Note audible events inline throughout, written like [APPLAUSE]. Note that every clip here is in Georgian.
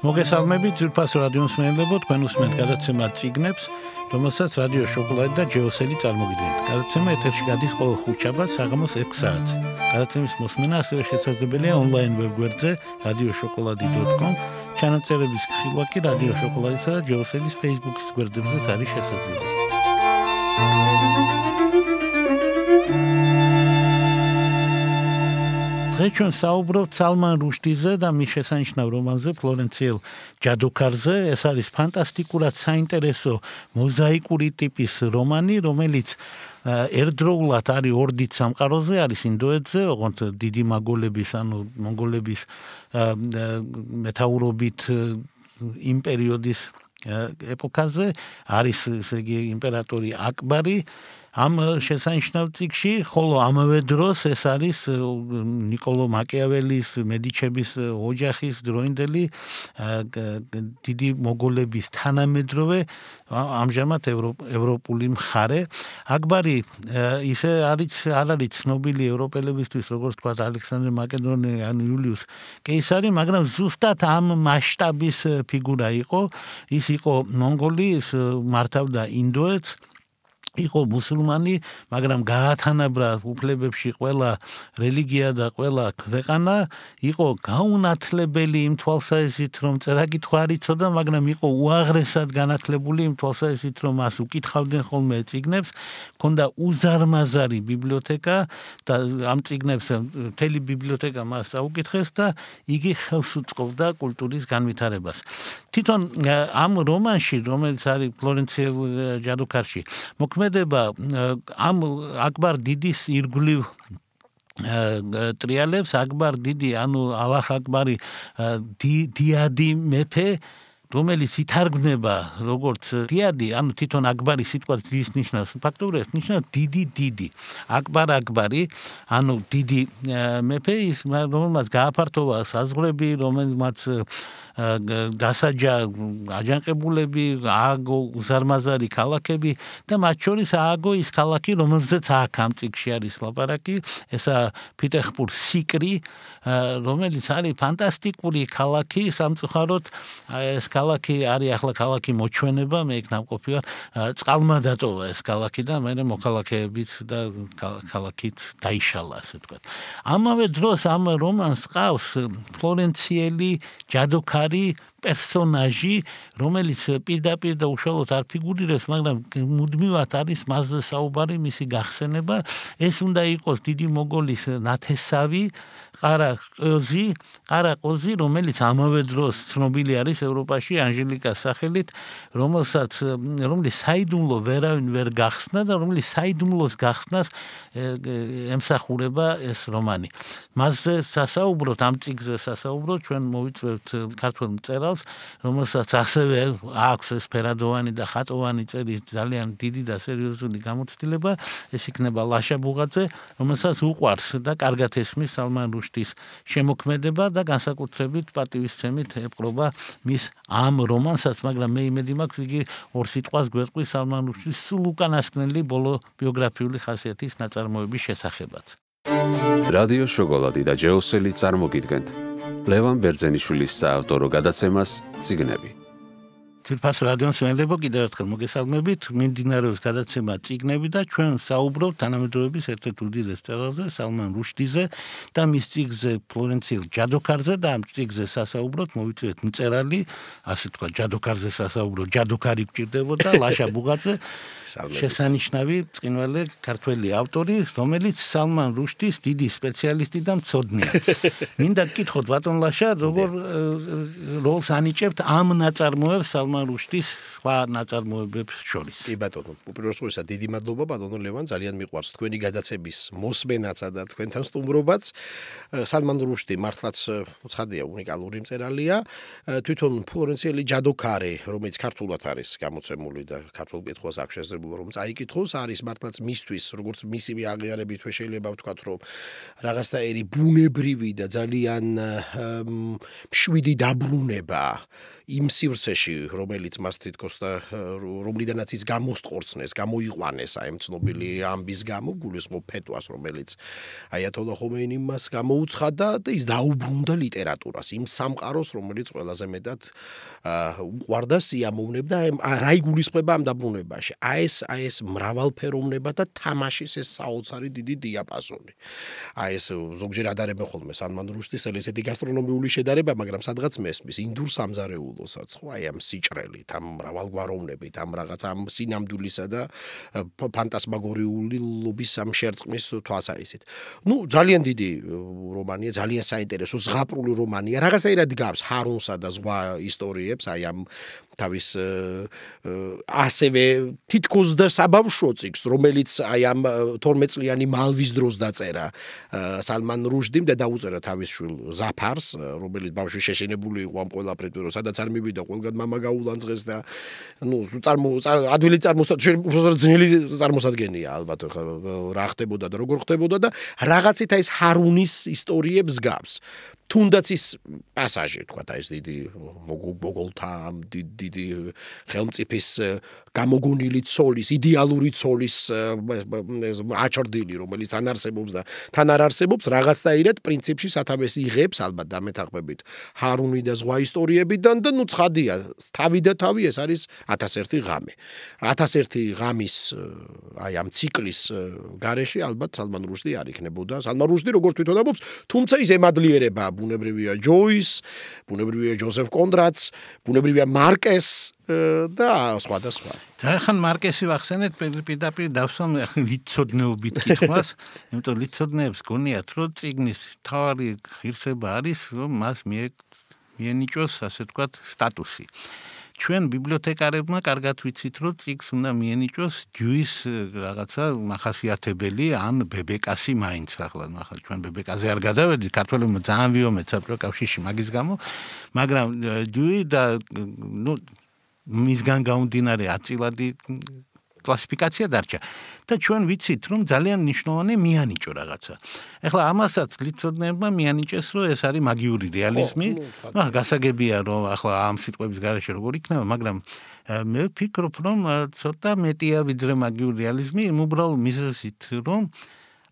მოგესალმებით ძირფას რადიოს მეულებო თქვენ უსმენთ გადაცემა ციგნებს რომელსაც რადიო შოკოლადი და ჯეოსელი წარმოგიდგენთ გადაცემა ეთერში გადის ყოველ ხუთშაბათს საღამოს 6 საათს. გადაცემის მოსმენა ასევე შესაძლებელია ონლაინ ვებგვერდზე radioshokoladi.com ჩანაწერების ხილვა კი რადიო შოკოლადისა და ჯეოსელის Facebook-ის გვერდებზეც არის შესაძლებელი დღეს ჩვენ საუბრობთ სალმან რუშტიზე და მის შესანიშნავ რომანზე ფლორენციელ ჯადოქარზე. ეს არის ფანტასტიკურად საინტერესო მოზაიკური ტიპის რომანი, რომელიც ერთდროულად არის ორდით სამყაროზე, არის ინდოეთზე, ოღონდ დიდი მაგოლების, ანუ მონგოლების მეტაურობით იმ პერიოდის ეპოქაზე არის ესე იგი იმპერატორი აკბარი ამ э, შესანიშნავ წიგნში ხოლო ამავე დროს ეს არის э, ნიკოლო მაკიაველის მედიჩების э, ოჯახის დროინდელი დიდი მოგოლების თანამედროვე ამჟამად ევროპული მხარე. აგბარი ისე არის არ არის ცნობილი ევროპელებისთვის როგორც თქვა ალექსანდრე მაკედონე ან იულიუს კეისარი მაგრამ ზუსტად ამ მასშტაბის ფიგურა იყო. ის იყო მონგოლიის მართავდა ინდოეთს. იყო მუსულმანი, მაგრამ გაათანაბრა უფლებებში ყველა რელიგია და ყველა ქვეყანა, იყო გაუნათლებელი იმ თვალსაზრისით, რომ წერა-კითხვა არ იცოდა, მაგრამ იყო უაღრესად განათლებული იმ თვალსაზრისით, რომ მას უკითხავდნენ ხოლმე წიგნებს, ქონდა უზარმაზარი ბიბლიოთეკა და ამ წიგნებს მთელი ბიბლიოთეკა მას აუკითხეს და იგი ხელს უწყობდა კულტურის განვითარებას. თვითონ ამ რომანში, რომელიც არის ფლორენციელ ჯადოქარში, მოქმ მოქმედება ამ აკბარ დიდის ირგვლივ ტრიალებს აკბარ დიდი ანუ ალახ აკბარი დიადი მეფე რომელიც ითარგმნება როგორც დიადი, ანუ თვითონ აკბარი სიტყვას დის ნიშნავს. ფაქტობრივად ნიშნავს დიდი დიდი. აკბარ აკბარი, ანუ დიდი მეფე ის რომელმაც გააფართოვა საზღვრები, რომელმაც გასაჯა აჯანყებულები, ააგო ზარმაზარი ქალაქები და მათ შორის ააგო ის ქალაქი, რომელზეც აქ ამ წიგში არის ლაპარაკი, ესა პიტეხპურ სიკრი, რომელიც არის ფანტასტიკური ქალაქი, სამწუხაროდ ეს ქალაქი არის ახლა ქალაქი მოჩვენება, მე იქ ნამყოფი ვარ, წყალმა დატოვა ეს ქალაქი და მე მოქალაქეებიც და ქალაქით დაიშალა, ასე ვთქვათ. ამავე დროს ამ რომანს ყავს ფლორენციელი ჯადოქარი არის პერსონაჟი, რომელიც პირდაპირ და უშუალოდ არ ფიგურირებს, მაგრამ მუდმივად არის მასზე საუბარი, მისი გახსენება. ეს უნდა იყოს დიდი მოგოლის ნათესავი, ყარაყოზი, ყარაყოზი, რომელიც ამავე დროს ცნობილი არის ევროპაში ანჟელიკას სახელით, რომელსაც რომლის საიდუმლო ვერავინ ვერ გახსნა და რომლის საიდუმლოს გახსნას ემსახურება ეს რომანი. მასზე სასაუბროთ ამ წიგზე სასაუბროთ ჩვენ მოვიწევთ ქართულ მწერალს, რომელსაც ასევე აქვს ეს ფერადოვანი და ხატოვანი წერის ძალიან დიდი და სერიოზული გამოცდილება, ეს იქნება ლაშა ბუღაძე, რომელსაც უყვარს და კარგად ესმის სალმან რუშტის შემოქმედება და განსაკუთრებით პატივისცემით ეპყრობა მის ამ რომანსაც, მაგრამ მე იმედი მაქვს, იგი ორ სიტყვას გვერყვის სალმან რუშტის სულ უკანასკნელი ბოლო ბიოგრაფიული ხასიათის ნაწარმოების შესახებაც. რადიო შოკოლადი და ჯეოსელი წარმოგიდგენთ. ლევან ბერძენიშვილის საავტორო გადაცემას ციგნები. თირფას რადიოს მენელებო კიდევ ერთხელ მოგესალმებით. მიმდინარეობს გადაცემა ციგნები და ჩვენ საუბრობთ თანამედროვეების ერთ-ერთ უდიდეს წერილზე, სალმან რუშტიზე და მის ციგზე ფლორენციელ ჯადოქარზე და ამ ციგზე სასაუბროთ მოვიწევთ მწერალი, ასე თქვა ჯადოქარზე სასაუბრო, ჯადოქარი გჭირდებოდა [LAUGHS] ლაშა ბუღაძე. შესანიშნავი წინვალე ქართველი ავტორი, რომელიც სალმან რუშტის დიდი სპეციალისტი და მცოდნეა. [LAUGHS] მინდა გკითხოთ ბატონ ლაშა, როგორ როლს ანიჭებთ ამ ნაწარმოებს სალმან რუშტის სხვა ნაწარმოებებს შორის. კი ბატონო, უპირველეს ყოვლისა დიდი მადლობა ბატონო ლევან, ძალიან მიყვარს თქვენი გადაცების მოსმენაცა და თქვენთან სტუმრობაც. სალმან რუშტი მართლაც უცხადია უნიკალური მწერალია. თვითონ ფლორენციელი ჯადოქარე, რომელიც ქართულად არის გამოცემული და ქართულ კითხვას აქვს შესაძლებლობა რომ წაიკითხოს, არის მართლაც მისთვის, როგორც მისივე აღიარებით თუ შეიძლება ვთქვათ, რომ რაღაცნაირი ბუნებრივი და ძალიან მშვიდი დაბრუნება იმ სივრცეში, რომ რომელიც მას თითქოს და რომლიდანაც ის გამოსტყორცნეს, გამოიყვანეს აი ამ ცნობილი ამბის გამო, გულისხმობ ფეტვას, რომელიც აიათოლა ხომეინი მას გამოუცხადა და ის დაუბრუნდა ლიტერატურას, იმ სამყაროს, რომელიც ყველაზე მეტად უყვარდა სიამოვნებდა რა იგულისხმება ამ დაბრუნებაში. აი ეს აი ეს მრავალფეროვნება და თამაშის ეს საოცარი დიდი დიაპაზონი. აი ეს ზოგჯერ ადარებენ ხოლმე სანმან რუშტის ესეთი გასტრონომიული შედარება, მაგრამ სადღაც მესმის ინდურ სამზარეულოსაც, ხო, აი ამ სიჭრელით, ამ მრავალგვაროვნებით, ამ რაღაც ამ სინამდვილისა და ფანტასმაგორიული ლობის ამ შერწყმის თვალსაჩინო. ნუ ძალიან დიდი რომანია, ძალიან საინტერესო ზღაპრული რომანია. რაღაცაირად გავს ჰარუნსა და ზღვა ისტორიებს, აი ამ თავის э, э, ასევე თითქოს და საბავშვო წიგს, რომელიც აი ამ э, 12 წლიანი მალვის დროს დაწერა სალმან რუშდიმ და დაუწერა თავის შვილ ზაფარს, რომელიც ბავშვი შეშინებული იყო ამ ყველაფრით, რომ სადაც არ მივიდა, ყველგან მამა გაულანძღეს და ну წარმო ადვილი წარმოსადგენი, უფრო ძნელი წარმოსადგენია ალბათ რა ხდებოდა და როგორ ხდებოდა და რაღაცით აი ეს ჰარუნის ისტორიებს გავს. თუნდაც ის პასაჟი თქვა და ეს დიდი მოგოლთა ამ დიდი ხელმწიფის გამოგონილი ცოლის, იდეალური ცოლის აჩორდილი, რომელიც თან არსებობს და თან არ არსებობს, რაღაცნაირად პრინციპში სათავეს იღებს, ალბათ დამეთახმებით ჰარუნი და ზღვა ისტორიებიდან და ნუ ცხადია, თავი და თავი ეს არის 1001 ღამე. 1001 ღამის აი ამ ციკლის გარეშე ალბათ სალმან რუშდი არ იქნებოდა. სალმან რუშდი როგორც თვითონ ამბობს, თუმცა ის ემადლიერება ბუნებრივია ჯოის, ბუნებრივია ჯოზეფ კონდრატს, ბუნებრივია მარკეს და სხვა და სხვა. ძალიან მარკესი ვახსენეთ პირდაპირ დავსვამ [LAUGHS] ლიცოდნეობით კითხვას, [LAUGHS] იმიტომ ლიცოდნეებს გონიათ, რომ ციგნის თავარი ღირსება არის, რომ მას მიენიჭოს, ასე ვთქვათ, სტატუსი. ჩვენ ბიბლიოთეკარებმა კარგად ვიცით, რომ ციგს უნდა მიენიჭოს ჯუის რაღაცა מחასიათებელი ან ბებეკასი მაინც ახლა ახლა ჩვენ ბებეკაზე არ გადავედით, ქართველებმა ძალიან ვიომეთ საბჭო კავშირში მაგის გამო, მაგრამ ჯუი და ნუ მისგან გაუნდინარე აწილადი კლასიფიკაცია დარჩა და ჩვენ ვიცით რომ ძალიან ნიშნავანი მიანიჭო რაღაცა. ეხლა ამასაც ლიცოდნებმა მიანიჭეს რომ ეს არის მაგიური რეალიზმი. ნუ გასაგებია რომ ახლა ამ სიტყვების garaშე როგორ იქნება, მაგრამ მე ვფიქრობ რომ ცოტა მეტია ვიდრე მაგიური რეალიზმი, იმ უბრალოდ მიზეზით რომ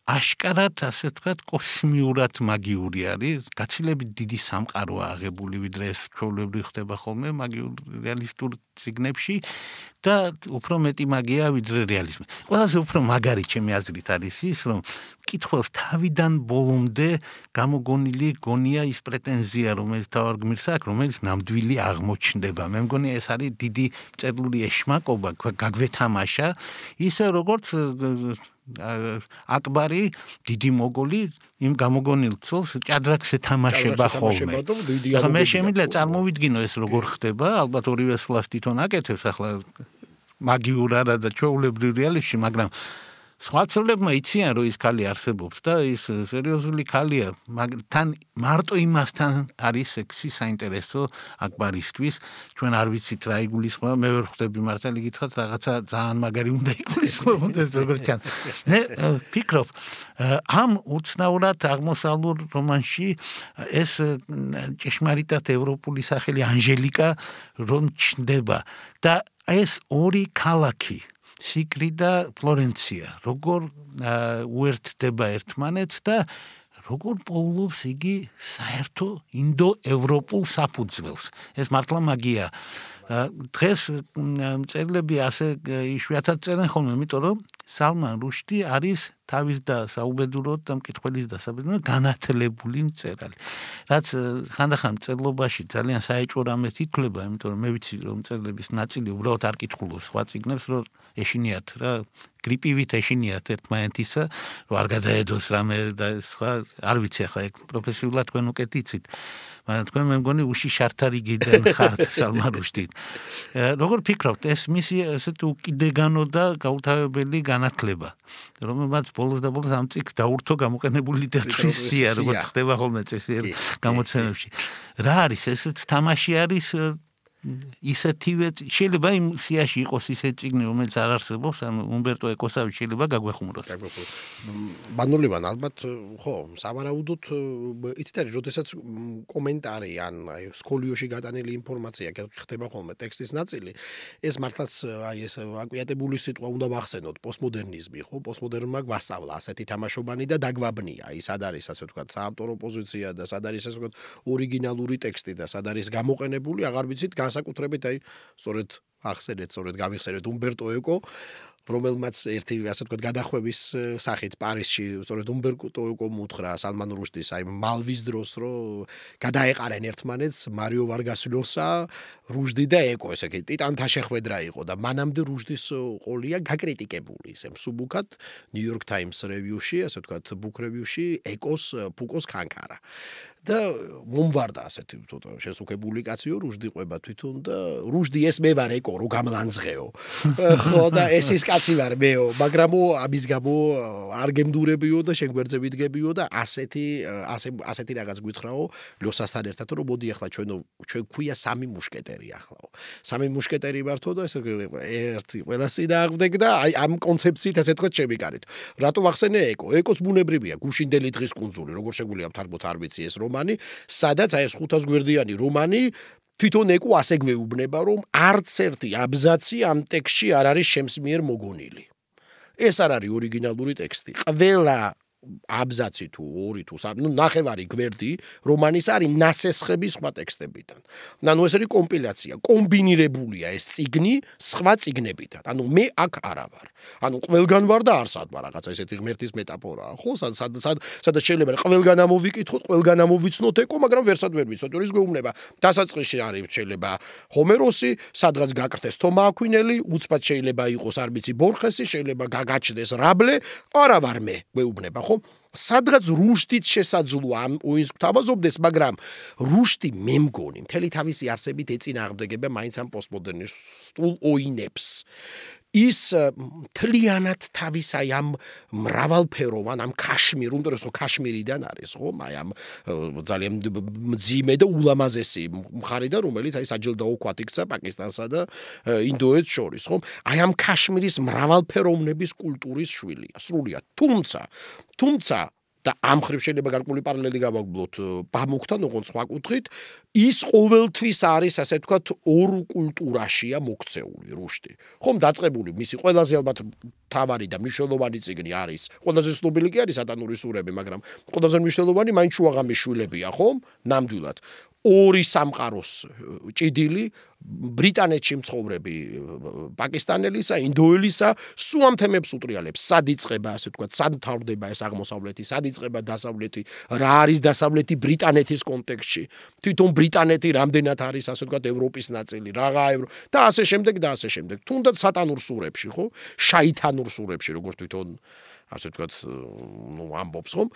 აშკარად ასე ვთქვათ კოსმიურად მაგიური არის. გაცილებით დიდი სამყაროა აღებული ვიდრე ეს ჩვეულებრივ ხდება ხოლმე მაგიურ რეალისტურ ციგნებში და უფრო მეტი მაგია ვიდრე რეალიზმი. ყველაზე უფრო მაგარი ჩემი აზრით არის ის რომ კითხოს თავიდან ბოლომდე გამოგონილი გონია ის პრეტენზია რომელიც თავარ გმირს აქვს რომელიც ნამდვილი აღმოჩნდება. მე მგონი ეს არის დიდი წერლული ეშმაკობა გაგვეთამაშა ისე როგორც აკბარი დიდი მოგოლი იმ გამოგონილ ცოლს ჭადრაკს ეთამაშება ხოლმე. ახლა მე შემიძლია წარმოვიდგინო ეს როგორ ხდება, ალბათ ორივე სლას თვითონ აკეთებს ახლა მაგიურ არა და ჩვეულებრივ რეალებში, მაგრამ სხვა ცოლებმა იციან რომ ის ქალი არსებობს და ის სერიოზული ქალია თან მარტო იმასთან არის სექსი საინტერესო აკბარისთვის ჩვენ არ ვიცით რა იგულისხმება მე ვერ ხვდები მართალი გითხრათ რაღაცა ძალიან მაგარი უნდა იგულისხმებოდეს [LAUGHS] როგორც ჩან მე ფიქრობ ამ უცნაურად აღმოსავლურ რომანში ეს ჭეშმარიტად ევროპული სახელი ანჟელიკა რომ ჩნდება და ეს ორი ქალაქი სიკრი და ფლორენცია როგორ უერთდება ერთმანეთს და როგორ პოულობს იგი საერთო ინდო-ევროპულ საფუძველს. ეს მართლა მაგია. დღეს წერლები ასე იშვიათად წერენ ხოლმე, იმიტომ რომ სალმან რუშდი არის თავის და საუბედუროდ და მკითხველის და საბედნო განათლებული მწერალი. რაც ხანდახან წერლობაში ძალიან საეჭვო რამე თითქლება, იმიტომ რომ მე ვიცი რომ წერლების ნაწილი უბრალოდ არ კითხულობს სხვა ციგნებს, რომ ეშინიათ რა გრიპივით ეშინიათ ერთმანეთისა, რომ არ გადაედოს რამე და სხვა არ ვიცი ახლა პროფესიულად თქვენ უკეთ იცით. მაგრამ თქვენ მე მგონი უში შართარიგიდან ხართ [LAUGHS] სალმარუშტი. როგორ ფიქრობთ ეს მისი ესეთი უკიდეგანო და გაუთავებელი განათლება, რომელმაც ბოლოს და ბოლოს ამ წიგს დაურთო გამოყენებული ლიტერატურის სია, როგორც ხდება ხოლმე წესიერ გამოცემებში. რა არის ესეც თამაში არის ისეთივე შეიძლება იმ სიაში იყოს ისეთი წიგნი რომელიც არ არსებობს ან უმბერტო ეკოსავი შეიძლება გაგვეხმუროს ბანოლებან ალბათ ხო სავარაუდოდ იცით როდესაც კომენტარი ან აი სკოლიოში გატანილი ინფორმაცია ხდება ხოლმე ტექსტის ნაწილი ეს მართლაც აი ეს აკვიატებული სიტყვა უნდა ვახსენოთ პოსტმოდერნიზმი ხო? პოსტმოდერნმა გვასწავლა ასეთი თამაშობანი და დაგვაბნია. აი სად არის ასე ვთქვათ საავტორო პოზიცია და სად არის ასე ვთქვათ ორიგინალური ტექსტი და სად არის გამოყენებული აღარ ვიცით განსაკუთრებით აი სწორედ ახსენეთ, სწორედ გავიხსენეთ უმბერტო ეკო, რომელმაც ერთი ასე ვთქვათ გადახვევის სახით პარიზში სწორედ უმბერტო ეკო მუთხრა სალმან რუშდის აი მალვის დროს რომ გადაეყარენ ერთმანეთს მარიო ვარგას ლოსა რუშდი და ეკო ესე იგი ტიტანთა შეხვედრა იყო და მანამდე რუშდის ყოლია გაკრიტიკებული ისე მსუბუქად ნიუ-იორკ ტაიმს რევიუში ასე ვთქვათ ბუკ რევიუში ეკოს ფუკოს კანკარა და მომვარდა ასეთი ცოტა შესუქებული კაციო რუშდი ყვება თვითონ და რუშდი ეს მე ვარ ეკო რო გამლანძღეო. [LAUGHS] ხო და ეს ის კაცი ვარ მეო მაგრამ ამის გამო არ გემდურებიო და შენ გვერდზე ვიდგებიო და ასეთი ასე ასეთი რაღაც გვითხრაო ლოსასთან ერთად რომ მოდი ახლა ჩვენო ჩვენ ქვია სამი მუშკეტერი ახლა სამი მუშკეტერი ვართო და ესე ერთი ყველასი და აღვდეგ და აი ამ კონცეფციით ასე თქვა ჩემი კარით რატო ვახსენე ეკო? ეკოს ბუნებრივია გუშინდელი დღის კუნძული როგორ შეგვიძლია თარგმნოთ არ ვიცი ეს რომ რომანი, სადაც აი ეს 500 გვერდიანი რომანი თვითონ ეკუ ასე გვეუბნება, რომ არც ერთი აბზაცი ამ ტექსში არ არის შემს მიერ მოგონილი. ეს არ არის ორიგინალური ტექსტი. ყველა აბზაცი თუ ორი თუ სამი, ну ნახევარი გვერდი რომანის არის ნასესხები სხვა ტექსტებიდან. ანუ ეს არის კომპილაცია, კომბინირებულია ეს ციგნი სხვა ციგნებიდან. ანუ მე აქ არა ვარ. ანუ ყველგან ვარ და არსად ვარ, რაღაცა ესეთი ღმერთის მეტაფორაა, ხო? სად სად სად სადაც შეიძლება ყველგან ამოვიკითხოთ, ყველგან ამოვიცნოთ ეკო, მაგრამ ვერსად ვერ ვიცოთ, რის გვეუბნება. დასაწყისში არის შეიძლება ჰომეროსი, სადღაც გაკრთეს თომა აქვინელი, უცბად შეიძლება იყოს არ ვიცი ბორხესი, შეიძლება გაგაჩდეს რაბლე, არა ვარ მე, გვეუბნება. ხო? სადღაც რუშტით შესაძლოა ამ უინს გთავაზობდეს, მაგრამ რუშტი მე მგონი, მთელი თავისი არსებით ეწინააღმდეგება მაინც ამ პოსტმოდერნისტულ ოინებს. ის თლიანად თავის აი ამ მრავალფეროვან ამ ქაშმირ, უნდა რომ ქაშმირიდან არის, ხო? აი ამ ძალიან მძიმე და ულამაზესი მხარი და რომელიც აი საჯილდო ოქვათ იქცა პაკისტანსა და ინდოეთს შორის, ხო? აი ამ ქაშმირის მრავალფეროვნების კულტურის შვილია, სრულიად. თუმცა, თუმცა და ამ ხრივ შეიძლება გარკვეული პარალელი გავაგბლოთ. ბამუქთან ოღონდ სხვა კუთხით ის ყოველთვის არის ასე ვთქვათ ორ კულტურაშია მოქცეული რუშტი. ხომ დაწყებული მისი ყველაზე ალბათ თავარი და მნიშვნელოვანი ციგნი არის ყველაზე ცნობილი კი არის სატანური სურები მაგრამ ყველაზე მნიშვნელოვანი მაინც შუაღამის შვილებია ხომ? ნამდვილად ორი სამყაროს ჭიდილი ბრიტანეთში მცხოვრები პაკისტანელისა, ინდოელისა, სუამ თემებს უტრიალებს. სად იწება, ასე ვთქვათ, სად თავდება ეს აღმოსავლეთი, სად იწება დასავლეთი, რა არის დასავლეთი ბრიტანეთის კონტექსტში. თვითონ ბრიტანეთი რამდენად არის, ასე ვთქვათ, ევროპის ნაწილი, რაღაცა ევრო და ასე შემდეგ და ასე შემდეგ. თუნდაც სატანურ სურებში, ხო? შაითანურ სურებში, როგორც თვითონ ასე ვთქვათ, ნუ ამბობს ხომ?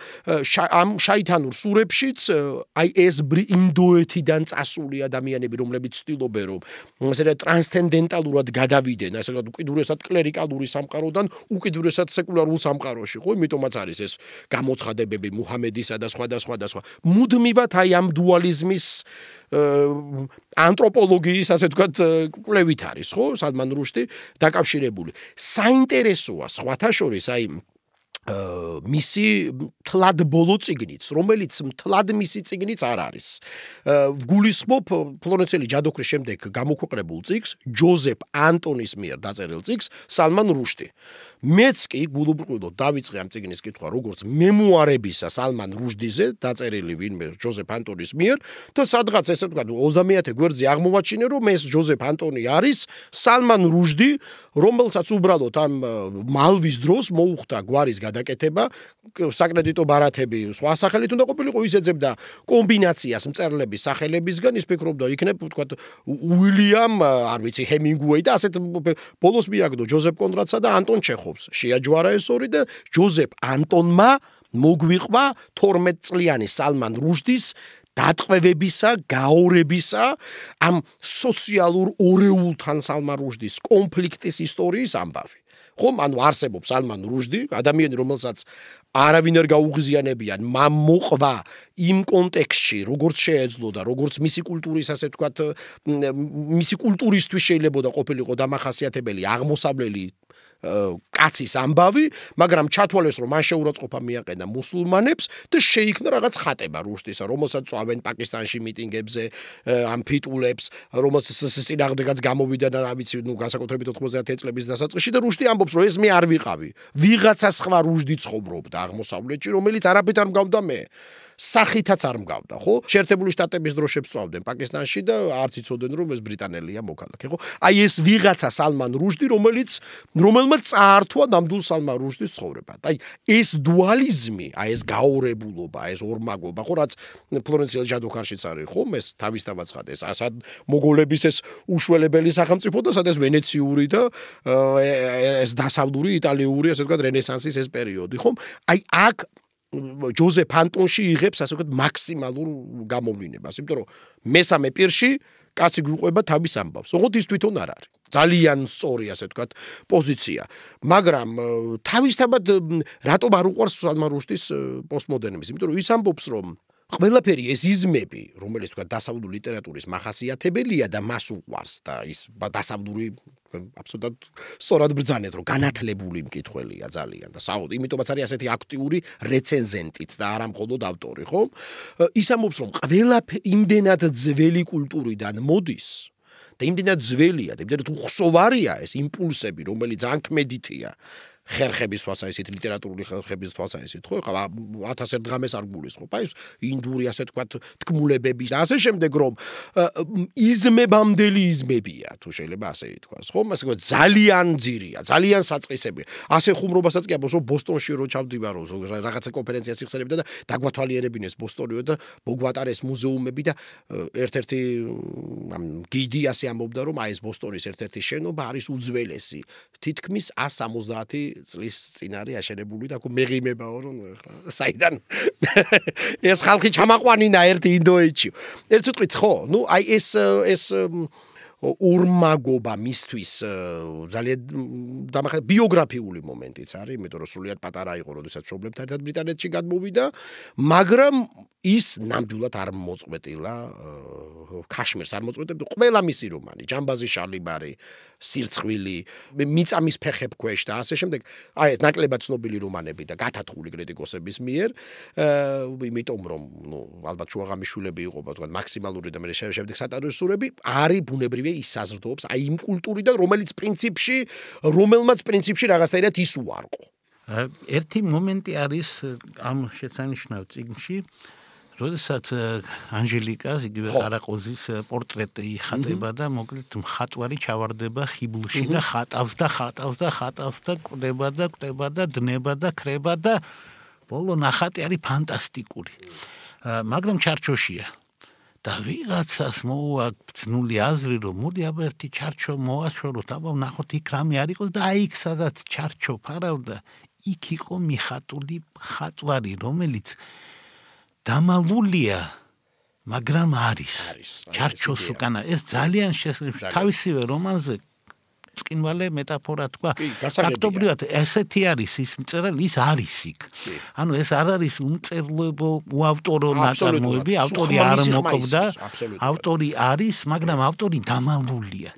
ამ შაითანურ სურებშიც აი ეს ინდოეთიდან წასული ადამიანები, რომლებიც ცდილობენ რომ ასე რა ტრანსცენდენტალურად გადავიდნენ, ასე ვთქვათ, უკიდურესად კლერიკალური სამყაროდან უკიდურესად სეკულარულ სამყაროში, ხო? იმიტომაც არის ეს გამოცხადებები მუჰამედისა და სხვა და სხვა და სხვა. მუდმივად აი ამ დუალიზმის ანთროპოლოგიის ასე ვთქვათ კვლევით არის, ხო? სალმან რუშტი დაკავშირებული. საინტერესოა სხვათა შორის აი მისი თლად ბოლო ციგნიც, რომელიც თლად მისი ციგნიც არ არის. გულისხმობ ფლორენცელი ჯადოქრის შემდეგ გამოქვეყნებულ ციგს, ჯოზეფ ანტონის მიერ დაწერილ ციგს, სალმან რუშტი. მეც კი გულუბრყვილო დავიწყე ამ ციგნის კითხვა როგორც მემუარებისა სალმან რუშდიზე დაწერილი ვინმე ჯოზეფ ანტონის მიერ და სადღაც ესე ვთქვა 30-ე გვერდზე აღმოვაჩინე რომ ეს ჯოზეფ ანტონი არის სალმან რუშდი რომელსაც უბრალოდ ამ მალვის დროს მოუხდა გვარის გადაკეთება საკრედიტო ბარათები სხვა სახელით უნდა ყოფილიყო ის ეძებდა კომბინაციას მწერლების სახელებისგან ის ფიქრობდა იქნებ ვთქვა უილიამ არ ვიცი ჰემინგუეი და ასეთ ბოლოს მიაგდო ჯოზეფ კონდრატსა და ანტონ ჩეხოვს შეაჯვარა ეს ორი და ჯოზეფ ანტონმა მოგვიყვა 12 წლიანი სალმან რუშდის დატყვევებისა, გაორებისა, ამ სოციალურ ორეულთან სალმან რუშდის კონფლიქტის ისტორიის ამბავი. ხომ ანუ არსებობს ალმან რუშდი ადამიანი რომელსაც არავინ არ გაუღზიანებიან მამ მოყვა იმ კონტექსში როგორც შეეძლო და როგორც მისი კულტურის ასე ვთქვათ მისი კულტურისთვის შეიძლება ყოფილიყო დამახასიათებელი აღმოსავლელი კაცის ამბავი, მაგრამ ჩათვალეს რომ მან შეურაცხყოფა მიაყენა მუსულმანებს და შეიქმნა რაღაც ხატება რუსთისა, რომელსაც წავენ პაკისტანში მიტინგებზე ამ ფიტულებს, რომელსაც წინააღმდეგაც გამოვიდა და რა ვიცი, ნუ განსაკუთრებით 90 წლების დასაწყისში და რუსთი ამბობს რომ ეს მე არ ვიყავი. ვიღაცა სხვა რუსდი ცხოვრობდა აღმოსავლეთში, რომელიც არაფერ არ მგავდა მე. სახითაც არ მგავდა, ხო? შეერთებული შტატების დროშებს წავდნენ პაკისტანში და არც იცოდნენ რომ ეს ბრიტანელია მოქალაქე, ხო? აი ეს ვიღაცა სალმან რუშდი, რომელიც რომელმაც წაართვა ნამდვილ სალმან რუშდის ცხოვრება. აი ეს დუალიზმი, აი ეს გაურებულობა, ეს ორმაგობა, ხო, რაც ფლორენციელ ჯადოქარშიც არის, ხო? ეს თავისთავად ხადეს, ასად მოგოლების ეს უშველებელი სახელმწიფო და სადაც ვენეციური და ეს დასავლური იტალიური, ასე ვთქვათ, რენესანსის ეს პერიოდი, ხო? აი აქ ჯოზეფ ანტონში იღებს ასე ვთქვათ მაქსიმალურ გამოვლინებას, იმიტომ რომ მესამე პირში კაცი გვიყვება თავის ამბავს. ოღონდ ის თვითონ არ არის. ძალიან სწორი ასე ვთქვათ პოზიცია. მაგრამ თავისთავად რატომ არ უყვარს სალმარუშტის პოსტმოდერნიზმი? იმიტომ რომ ის ამბობს რომ ყველაფერი ეს იზმები, რომელიც თქვა დასავლური ლიტერატურის מחასიათებელია და მას უყვარს და ის დასავლური აბსოლუტურად სწორად ბრძანეთ, რომ განათლებული მკითხველია ძალიან და საუბრ, იმიტომაც არის ასეთი აქტიური რეცენზენტიც და არა მხოლოდ ავტორი, ხო? ის ამბობს, რომ ყველაფერი იმდენად ძველი კულტურიდან მოდის და იმდენად ძველია, და იმდენად უხსოვარია ეს იმპულსები, რომელიც ძალიან ქმედითია. ხერხების თვალსაზრისით ლიტერატურული ხერხების თვალსაზრისით ხო? ხა 1000 დღამეს არ გულისხმობ. აი ინდური ასე თქვა თქმულებების ასე შემდეგ რომ იზმებამდელი იზმებია თუ შეიძლება ასე ითქვას ხო? ასე თქვა ძალიან ძირია ძალიან საწყისები ასე ხუმრობასაც კი აბოს რომ ბოსტონში რო ჩავდივარო რაღაცა კონფერენციას იხსენებდა და დაგვათვალიერებინეს ბოსტონიო და მოგვატარეს მუზეუმები და ერთ-ერთი ამ გიდი ასე ამბობდა რომ აი ეს ბოსტონის ერთ-ერთი შენობა არის უძველესი თითქმის 170 წლის წინ არის აშენებული და აქ მეღიმებაო რომ ახლა საიდან? ეს ხალხი ჩამაყვანინა ერთი ინდოეთში. ერთ სიტყვით ხო? ნუ აი ეს ეს ურმაგობა მისთვის ძალიან დამახა ბიოგრაფიული მომენტიც არის იმიტომ რომ სულიად პატარა იყო როდესაც პრობლემთან ერთად ბრიტანეთში გადმოვიდა მაგრამ ის ნამდვილად არ მოწყვეტილა ქაშმირს არ მოწყვეტებდა ყველა მისი რომანი ჯამბაზი შალიბარი სირცხვილი მიწამის ფეხებ ქვეშ და ასე შემდეგ. აი ეს ნაკლებად ცნობილი რომანები და გათათული კრიტიკოსების მიერ იმიტომ რომ ნუ ალბათ შუაღამიშვილები იყო თქვა მაქსიმალური და მე შემდეგ სატარისურები არის ბუნებრივია ის საზრდოობს აი იმ კულტურიდან რომელიც პრინციპში რომელმაც პრინციპში რაღაცაირად ის უარყო ერთი მომენტი არის ამ შესანიშნავ წიგნში როდესაც ანჟელიკას იგივე ყარაყოზის პორტრეტი იხატება და მოკლედ მხატვარი ჩავარდება ხიბლში და ხატავს და ხატავს და ხატავს და კვდება და კვდება და დნება და ქრება და ბოლო ნახატი არის ფანტასტიკური. მაგრამ ჩარჩოშია. და ვიღაცას მოუა ძნული აზრი რომ მოდი აბა ერთი ჩარჩო მოაჩვენოთ აბა ნახოთ იქ რამე არ იყოს და აი იქ სადაც ჩარჩო ფარავდა იქ იყო მიხატული ხატვარი რომელიც დამალულია მაგრამ არის. ჩარჩოს უკანა. ეს ძალიან შესაძლებელი. თავისივე რომანზე წკინვალე მეტაფორა თქვა. ფაქტობრივად ესეთი არის ის მწერალი ის არის იქ. ანუ ეს არ არის უმწერლობო უავტორო ნაწარმოები ავტორი არ მოკვდა. ავტორი არის მაგრამ ავტორი დამალულია.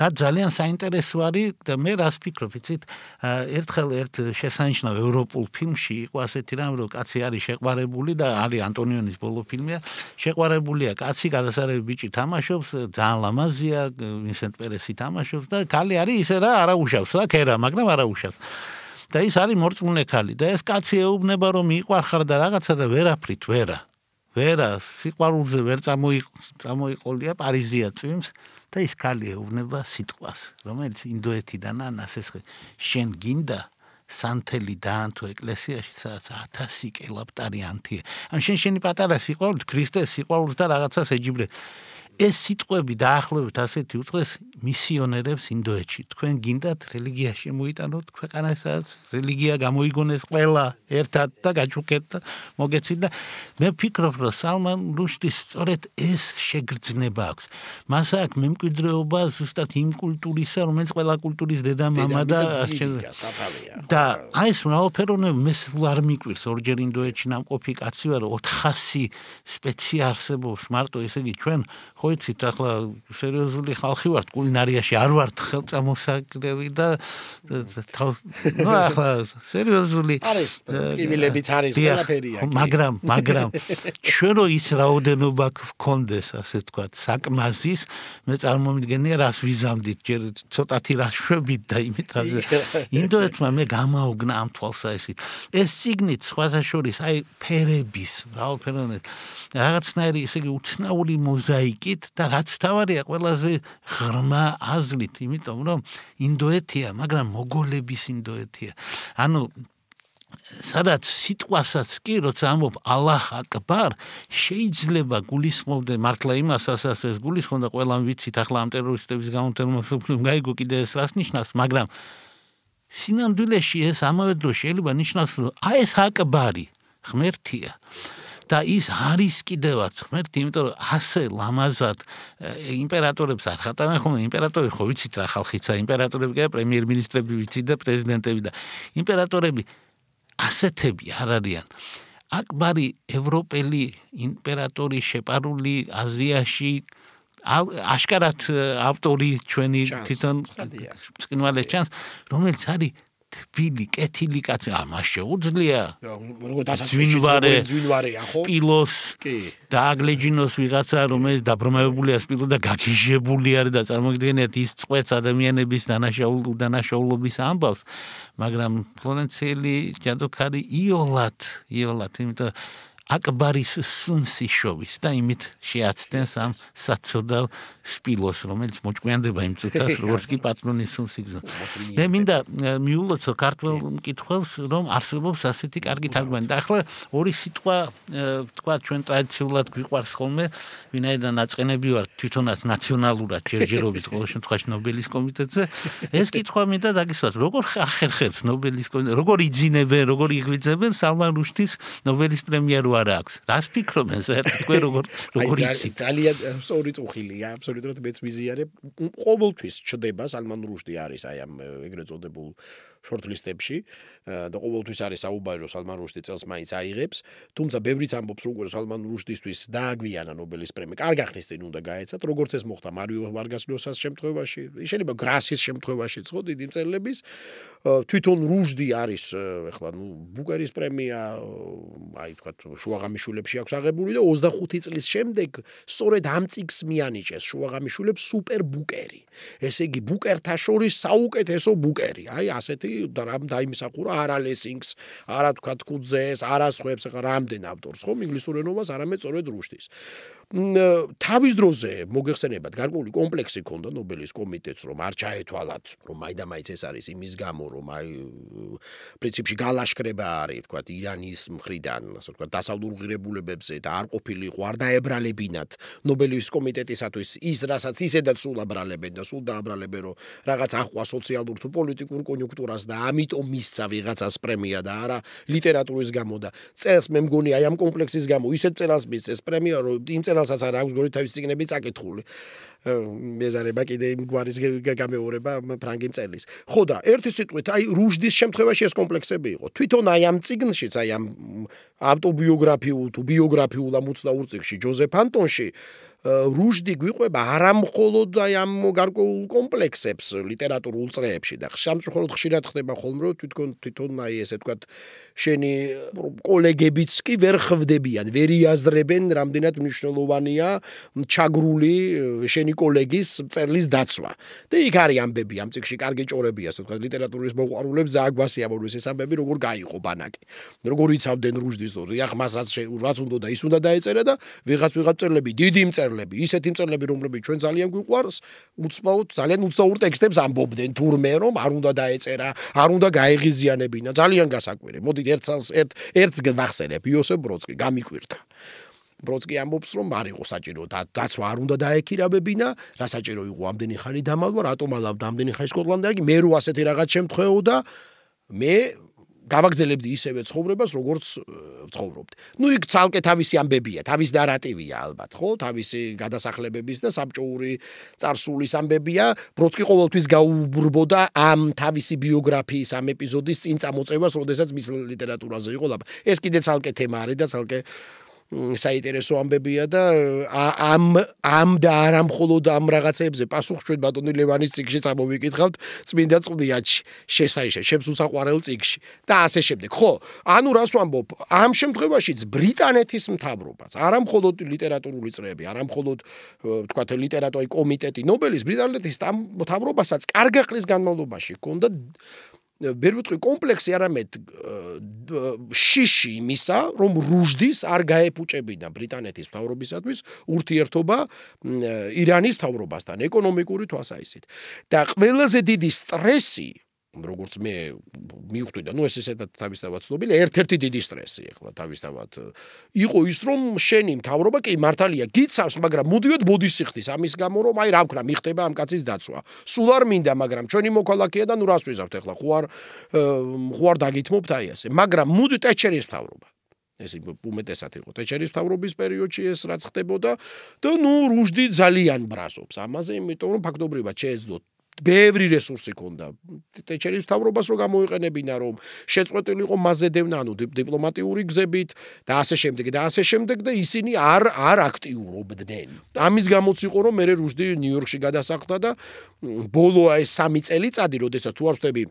რა ძალიან საინტერესო არის და მე რას ფიქრობ იცით? ერთხელ ერთ შესანიშნავ ევროპულ ფილმში იყო ასეთი რამ რომ კაცი არის შეყვარებული და არის ანტონიონის ბოლო ფილმია. შეყვარებულია კაცი გადასარევი ბიჭი თამაშობს ძალიან ლამაზია ვინსენტ პერესი თამაშობს და კალი არის ისე რა არაუშავს რა ქერა მაგრამ არაუშავს და ის არის მორწმუნე ქალი და ეს კაცი ეუბნება რომ მიყვარხარ და რაღაცა და ვერაფრით ვერა. ვერა სიყვარულზე ვერ წამოიყოლია პარიზია წვიმს და ის ქალი ეუბნება სიტყვას რომელიც ინდოეთიდან ანას ეს შენ გინდა სანთელი დაანთო ეკლესიაში სადაც 1000 კელაპტარი ანთია. ან შენ შენი პატარა სიყვარულით ქრისტეს სიყვარულს და რაღაცას ეჯიბრე ეს სიტყვები დაახლოებით ასეთი უწყეს მისიონერებს ინდოეთში. თქვენ გინდათ რელიგიაში მოიტანოთ ქვეყანასაც, რელიგია გამოიგონეს ყველა ერთად და გაჩუქეთ და მოგეცით და მე ვფიქრობ, რომ სალმან რუშდის სწორედ ეს შეგრძნება აქვს. მას აქვს მემკვიდრეობა ზუსტად იმ კულტურისა, რომელიც ყველა კულტურის დედამამა და და აი ეს მრავალფეროვნება მე არ მიკვირს ორჯერ ინდოეთში ნამყოფი კაცი ვარ 400 სპეცი არსებობს მარტო ესე იგი ჩვენ ხო იცით ახლა სერიოზული ხალხი ვართ კულინარიაში არ ვართ ხელწამოსაკლები და ნუ ახლა სერიოზული არის კიბილებიც არის ყველაფერია მაგრამ მაგრამ ჩვენ რო ის რაოდენობა გქონდეს ასე თქვა საკმაზის მე წარმომიდგენია რას ვიზამდით? ჯერ ცოტათი რა შვებით და იმით რაზე? [LAUGHS] ინდოეთმა მე გამაოგნა ამ თვალსაჩინო ეს სიგნით სხვათა შორის აი ფერების რაოდენობით რაღაცნაირი ესე იგი უცნაური მოზაიკით და რაც თავარია ყველაზე ღრმა აზრით, იმიტომ რომ ინდოეთია, მაგრამ მოგოლების ინდოეთია. ანუ სადაც სიტყვასაც კი როცა ამობ ალლაჰ აკბარ შეიძლება გულისხმობდე მართლა იმას ასაც ეს გულისხმობდა ყველამ ვიცით ახლა ამ ტერორისტების გამონტენმას უფრო გაიგო კიდე ეს რას ნიშნავს მაგრამ სინამდვილეში ეს ამავე დროს შეიძლება ნიშნავს რომ აი ეს აკბარი ღმერთია და ის არის კიდევაც ღმერთი, იმიტომ რომ ასე ლამაზად იმპერატორებს არ ხატავენ ხოლმე იმპერატორები ხო ვიცით რა ხალხიცა იმპერატორები კი პრემიერ-მინისტრები ვიცით და პრეზიდენტები და იმპერატორები ასეთები არ არიან. აკბარი ევროპელი იმპერატორი შეპარული აზიაში აშკარად ავტორი ჩვენი თვითონ წკინვალე ჩანს რომელიც არის თბილი, კეთილი კაცი, ა მას შეუძლია. როგორ დასაწყისში ძვინვარეა, ხო? სპილოს. კი. და აგლეჯინოს ვიღაცა, რომელიც დაბრმავებულია სპილო და გაგიჟებული არის და წარმოგიდგენიათ ის წყვეტს ადამიანების დანაშაულ დანაშაულობის ამბავს, მაგრამ ფლორენციელი ჯადოქარი იოლად, იოლად, იმიტომ აკბარის სუნსი შოვის და იმით შეაცდენს ამ საცოდავ სპილოს რომელიც მოჭკვიანდება იმ წუთას [LAUGHS] როგორც კი პატრონის სუნსი გზა. მე მინდა მიულოცო ქართულ მკითხველს რომ არსებობს ასეთი კარგი თარგმანი. და ახლა ორი სიტყვა თქვა ჩვენ ტრადიციულად გვიყვარს ხოლმე. ვინაიდან აწყენები ვარ თვითონაც ნაციონალურად ჯერჯერობით ყოველ შემთხვევაში ნობელის კომიტეტზე. ეს კითხვა მინდა დაგისვათ. როგორ ახერხებს ნობელის კომიტეტი როგორ იძინებენ? როგორ იღვიძებენ სალმან რუშტის ნობელის პრემია რო არ აქვს. რას ფიქრობენ საერთოდ თქვენ [LAUGHS] როგორ როგორ იცით? ძალიან სწორი წუხილია, აბსოლუტურად მეც ვიზიარე. ყოველთვის ჩდება სალმან რუშდი არის აი ამ ეგრეთ წოდებულ შორტლისტებში და ყოველთვის არის საუბარი რომ სალმან რუშდი წელს მაინც აიღებს, თუმცა ბევრიც ამბობს როგორ სალმან რუშდისთვის დააგვიანა ნობელის პრემია. კარგ ახლის წინ უნდა გაეცათ, როგორც ეს მოხდა მარიო ვარგასლიოსას შემთხვევაში, შეიძლება გრასის შემთხვევაში ხო დიდი წელების თვითონ რუშდი არის ეხლა ნუ ბუკერის პრემია, აი თქვა შუაღამიშულებში აქვს აღებული და 25 წლის შემდეგ სწორედ ამ წიგს მიანიჭეს შუაღამიშულებს სუპერ ბუკერი. ესე იგი ბუკერთა შორის საუკეთესო ბუკერი. აი ასეთი რამ დაიმსახურა არა ლესინგს, არა თქვა კუძეს, არა სხვებს, ახლა რამდენ ავტორს ხომ ინგლისურ ენობას, არამედ სწორედ რუშტის. თავის დროზე მოგეხსენებათ გარკვეული კომპლექსი ქონდა ნობელის კომიტეტს რომ არ ჩაეთვალათ რომ მაიდამაიც ეს არის იმის გამო რომ აი პრინციპში გალაშქრება არის თქვა ირანის მხრიდან ასე თქვა დასავლურ ღირებულებებზე და არ ყოფილიყო არ დაებრალებინათ ნობელის კომიტეტისათვის ის რასაც ისედაც სულ აბრალებენ და სულ დააბრალებენ რომ რაღაც ახვა სოციალურ თუ პოლიტიკურ კონიუნქტურას და ამიტომ მისცა ვიღაცას პრემია და არა ლიტერატურის გამო და წელს მე მგონი აი ამ კომპლექსის გამო ისეთ წელს მისცეს პრემია რომ იმ წელს რომელსაც არ აქვს გორი თავის ციგნები წაკითხული. მეზარება კიდე იმ გვარის გამეორება ფრანგი მწერლის. ხო და ერთი სიტყვით, აი რუშდის შემთხვევაში ეს კომპლექსები იყო. თვითონ აი ამ ციგნშიც, აი ამ ავტობიოგრაფიულ თუ ბიოგრაფიულ ამ უცნაურ ციგში ჯოზეფ ანტონში რუშდი გვიყვება არამხოლოდ აი ამ გარკვეულ კომპლექსებს ლიტერატურულ წრეებში და სამწუხაროდ ხშირად ხდება ხოლმე რომ თვითონ თვითონ აი ესე ვთქვათ შენი კოლეგებიც კი ვერ ხვდებიან, ვერ იაზრებენ რამდენად მნიშვნელოვანია ჩაგრული შენი კოლეგის წერლის დაცვა. და იქ არის ამბები ამ წიგში კარგი ჭორებია, ასე ვთქვათ ლიტერატურის მოყვარულებს ზააგვასია მოვლის ეს ამბები როგორ გაიყო ბანაკი. როგორ იცავდნენ რუშდის დორ, იახ მას რაც რაც უნდა და ის უნდა დაეწერა და ვიღაც ვიღაც წერლები დიდი მწერ მწერლები, ისეთი მწერლები, რომლებიც ჩვენ ძალიან გვიყვარს, უცბაოდ ძალიან უცნაურ ტექსტებს ამბობდნენ თურმე, რომ არ უნდა დაეწერა, არ უნდა გაეღიზიანებინა, ძალიან გასაკვირი. მოდით ერთს ერთ ერთს გვახსენებ, იოსებ ბროცკი, გამიკვირდა. ბროცკი ამბობს რომ არ იყო საჭირო და დაცვა არ უნდა დაეკირავებინა რა საჭირო იყო ამდენი ხანი დამალვა რატომ ალავდა ამდენი ხანი სკოტლანდიაში მე რო ასეთი რაღაც შემთხვეოდა მე გავაგზელებდი ისევე ცხოვრებას როგორც ცხოვრობდი. ну იქ ცალკე თავისი ამბებია, თავისი ნარატივია ალბათ, ხო? თავისი გადასახლებების და საბჭოური царსულის ამბებია. ბროცკი ყოველთვის გაუბრბოდა ამ თავისი ბიოგრაფიის ამ ეპიზოდის წინ წამოწევას, როდესაც მის ლიტერატურაზე იყო ლაპარაკი. ეს კიდე ცალკე თემა არის და ცალკე საინტერესო ამბებია და ამ ამ და არა მხოლოდ ამ რაღაცებზე. პასუხ ჩვენ ბატონი ლევანის ციგში წამოვიკითხავთ წმინდა წვდიაჩი შესაიშე შებს უსაყვარელ ციგში და ასე შემდეგ. ხო ანუ რას ვამბობ? ამ შემთხვევაშიც ბრიტანეთის მთავრობას არა მხოლოდ ლიტერატურული წრეები არა მხოლოდ თქვა ლიტერატურის კომიტეტი ნობელის ბრიტანეთის მთავრობასაც კარგი ხნის განმავლობაში ჰქონდა ვერ ვიტყვი კომპლექსი არამედ შიში იმისა, რომ რუჟდის არ გაეფუჭებინა ბრიტანეთის მთავრობისათვის ურთიერთობა ირანის მთავრობასთან ეკონომიკური თვალსაჩინით. და ყველაზე დიდი სტრესი როგორც მე მივხვდი და ნუ ეს ესეთად თავისთავად ცნობილი ერთ-ერთი დიდი სტრესი ახლა თავისთავად. იყო ის რომ შენი მთავრობა კი მართალია გიცავს მაგრამ მუდიოდ ბოდისიხდის ამის გამო რომ აი რა ვქნა მიხდება ამ კაცის დაცვა. სულ არ მინდა მაგრამ ჩვენი მოქალაქეა და ნუ რას ვიზავთ ახლა ხო არ ხო არ დაგითმობთ აი ასე. მაგრამ მუდი ტეჩერის მთავრობა. ეს უმეტესად იყო. ტეჩერის მთავრობის პერიოდში ეს რაც ხდებოდა და ნუ რუჟდი ძალიან ბრასობს ამაზე იმიტომ რომ ფაქტობრივად შეეძლო ბევრი რესურსი ქონდა ტეჩერის თავრობას რო გამოიყენებინა რომ შეწყვეტილიყო მაზედევნა ანუ დიპლომატიური გზებით და ასე შემდეგ და ასე შემდეგ და ისინი არ არ აქტიურობდნენ. ამის გამოც იყო რომ მე რუსდი ნიუ-იორკში გადასახლდა და ბოლოა ეს 3 წელიწადი როდესაც თუ არ ვთები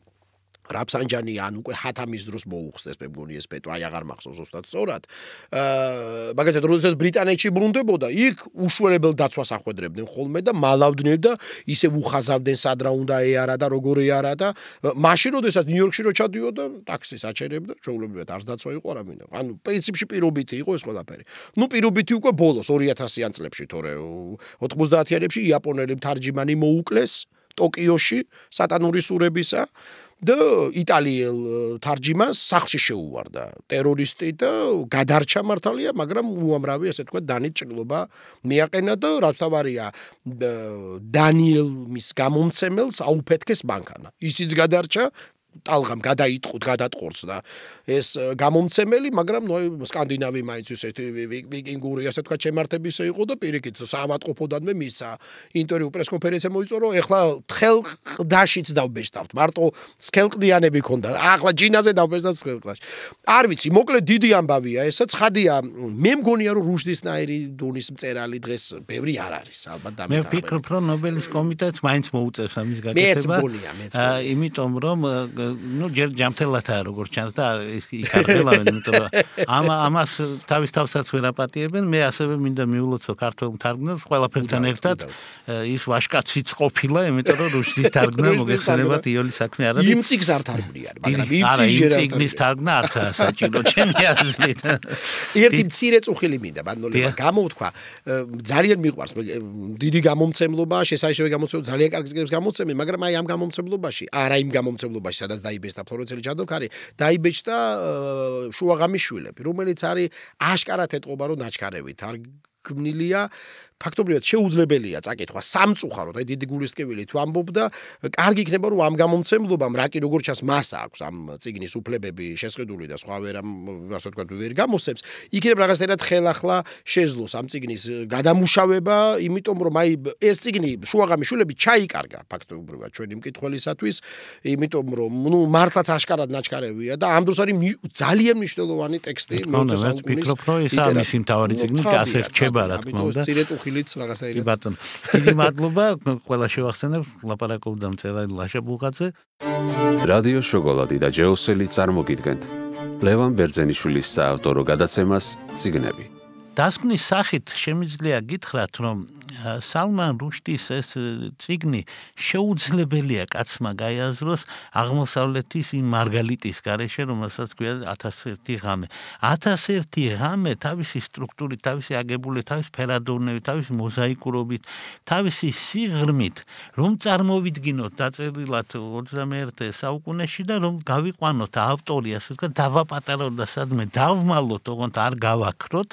რაფსანჯანი ან უკვე ჰათამის დროს მოუხსდეს მე მგონი ეს პეტო აი აღარ მახსოვს ზუსტად სწორად. აა მაგალითად როდესაც ბრიტანეთში ბრუნდებოდა იქ უშველებელ დაცვას ახვედრებდნენ ხოლმე და მალავდნენ და ისე უხაზავდნენ სად რა უნდა ეარა და როგორი არა და მაშინ როდესაც ნიუ-იორკში რო ჩადიოდა ტაქსის აჩერებდა შეულებრივად არც დაცვა იყო რა მინდა ანუ პრინციპში პირობითი იყო ეს ყველაფერი. ნუ პირობითი უკვე ბოლოს 2000-იან წლებში თორე 90-იანებში იაპონელი თარჯიმანი მოუკლეს ტოკიოში სატანური სურებისა და იტალიელ თარჯიმას სახლში შეუვარდა ტერორისტი და გადარჩა მართალია, მაგრამ უამრავი ასე თქვა დანით ჭრილობა მიაყენა და რაც თავარია დანიელ მის გამომცემელს აუფეთქეს ბანკანა. ისიც გადარჩა ტალღამ გადაიტყუთ გადატყორს და ეს გამომცემელი, მაგრამ ნუ სკანდინავი მაინც ის ერთი ვიკინგური ასე თქვა ჩემართებისა იყო და პირიქით საავადმყოფოდანვე მისცა. ინტერვიუ პრესკონფერენცია მოიწო რომ ეხლა თხელ ყდაშიც დავბეჭდავთ მარტო სქელყდიანები ქონდა. ახლა ჯინაზე დავბეჭდავთ სქელყდაში. არ ვიცი მოკლედ დიდი ამბავია ესა ცხადია მე მგონია რომ რუშდისნაირი დონის მწერალი დღეს ბევრი არ არის ალბათ და მე ვფიქრობ რომ ნობელის კომიტეტს მაინც მოუწევს ამის გაკეთება. მეც მგონია მეც მგონია. იმიტომ რომ ნუ ჯერ ჯამთელათაა როგორც ჩანს და ის იქარგელავენ იმიტომ რომ ამ ამას თავის თავსაც ვერ აპატიებენ მე ასევე მინდა მიულოცო ქართულ თარგმნელს ყველაფერთან ერთად ის ვაშკაციც ყოფილა იმიტომ რომ რუსის [LAUGHS] თარგმნა მოგეხსენებათ იული საქმე არა იმ წიგს არ თარგმნიან მაგრამ იმ წიგის თარგმნა არც საჭირო [LAUGHS] ჩემი აზრით. ერთი მცირე წუხილი მინდა ბანდოლება გამოვთქვა ძალიან მიყვარს დიდი გამომცემლობა შესაძლოა გამოცემ ძალიან კარგი გზებს გამოცემი მაგრამ აი ამ გამომცემლობაში არა იმ გამომცემლობაში სადაც დაიბეჭდა ფლორენცელი ჯადოქარი დაიბეჭდა შუაღამის შვილები რომელიც არის აშკარად ეთყობა რომ ნაჩქარევით არ გმნილია ფაქტობრივად შეუძლებელია წაკითხვა სამწუხაროდ აი დიდი გულისკევილი თუ ამბობდა კარგი იქნება რომ ამ გამომცემლობამ რა კი როგორ ჩას მასა აქვს ამ ციგნის უფლებები შესყიდული და სხვა ვერ ასე თქვა ვერ გამოსცემს. იქნებ რაღაცნაირად ხელახლა შეძლოს ამ ციგნის გადამუშავება იმიტომ რომ აი ეს ციგნი შუაღამის შულები ჩაიკარგა ფაქტობრივად ჩვენი მკითხველისათვის იმიტომ რომ ნუ მართლაც აშკარად ნაჩქარევია და ამ დროს არის ძალიან მნიშვნელოვანი ტექსტი მოწესალკუნის ფიქრობ რომ ეს ამის იმთავარი ციგნი ასე რჩება რა თქმა უნდა ხილიც რაღაცაირად. კი ბატონო. დიდი მადლობა, ყველა შევახსენებ, ლაპარაკობდა მწერალი ლაშა ბულღაძე. რადიო შოკოლადი და ჯეოსელი წარმოგიდგენთ. ლევან ბერძენიშვილის საავტორო გადაცემას ციგნები. დასკვნის სახით შემიძლია გითხრათ, რომ სალმან რუშტის ეს ციგნი შეუძლებელია კაცმა გაიაზროს აღმოსავლეთის იმ მარგალიტის გარეშე, რომელსაც ქვია 1001 ღამე. 1001 ღამე თავისი სტრუქტურით, თავისი აგებულებით, თავისი ფერადოვნებით, თავისი მოზაიკურობით, თავისი სიღრმით, რომ წარმოვიდგინოთ დაწერილად 21 საუკუნეში და რომ გავიყვანოთ ავტორი, ასე ვთქვათ, დავაპატაროთ და სადმე დავმალოთ, ოღონდ არ გავაქროთ.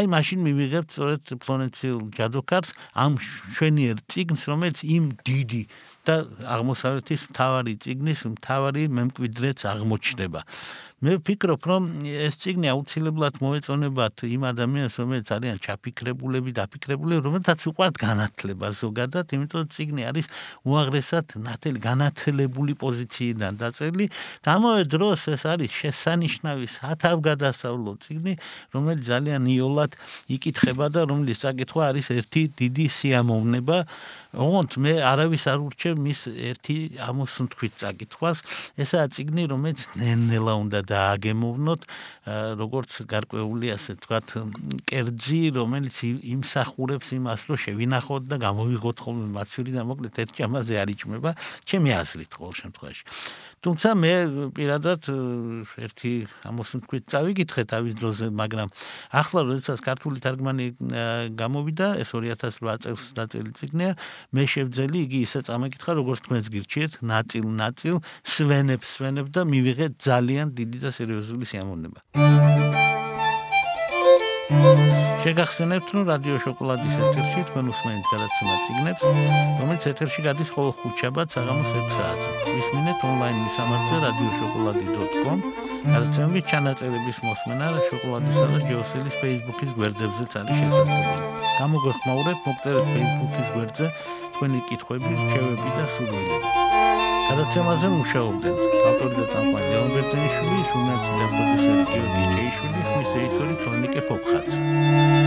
აი მაშინ მივიღებთ სწორედ ფლორენციულ ჯადოქარს ამ შვენიერ ციგნს რომელიც იმ დიდი და აღმოსავლეთის მთავარი ციგნის მთავარი მემკვიდრეც აღმოჩნდება მე ვფიქრობ, რომ ეს ციგნი აუცილებლად მოეწონებათ იმ ადამიანს, რომელიც არიან ჩაფიქრებულები, დაფიქრებულები, რომელთაც უყვართ განათლება ზოგადად, იმიტომ რომ ციგნი არის უაღრესად ნათელი განათლებული პოზიციიდან დაწერილი. ამავე დროს ეს არის შესანიშნავი სათავგადასავლო ციგნი, რომელიც ძალიან იოლად იკითხება და რომლის საკითხვა არის ერთი დიდი სიამოვნება. ოღონდ მე არავის არ ურჩევ მის ერთი ამოსუნთქვით წაკითხვას ესაა ციგნი რომელიც ნელა უნდა დააგემოვნოთ როგორც გარკვეული ასე თქვათ კერძი რომელიც იმსახურებს იმას რომ შევინახოთ და გამოვიღოთ ხოლმე მასური და მოკლედ ერთი ამაზე არ იჭმება ჩემი აზრით ყოველ შემთხვევაში. თუმცა მე პირადად ერთი ამოსუნთქვით წავიკითხე თავის დროზე, მაგრამ ახლა როდესაც ქართული თარგმანი გამოვიდა, ეს 2008 წელს დაწერილი ციგნია, მე შევძელი იგი ისე წამეკითხა, როგორც თქვენს გირჩიეთ, ნაწილ-ნაწილ, სვენებ-სვენებ და მივიღე ძალიან დიდი და სერიოზული სიამოვნება. შეგახსენებთ, რომ რადიო შოკოლადის ეთერში თქვენ უსმენთ გადაცემა ციგნებს, რომელიც ეთერში გადის ხოლმე ხუთშაბათ საღამოს 6 საათზე. ისმინეთ ონლაინ მისამართზე radioshokoladi.com. გადაცემები ჩანაწერების მოსმენა შოკოლადისა და ჯეოსელის Facebook-ის გვერდებზეც არის შესაძლებელი. გამოგეხმაურეთ მოგწერეთ Facebook-ის გვერდზე თქვენი კითხვები, რჩევები და სურვილები. გადაცემაზე მუშაობდნენ ავტორი და წამყვანი ლეონ ბერძენიშვილი, ჟურნალისტი და პროდიუსერი გიორგი ჭეიშვილი, ხმის რეჟისორი თონიკე ფოფხაძე.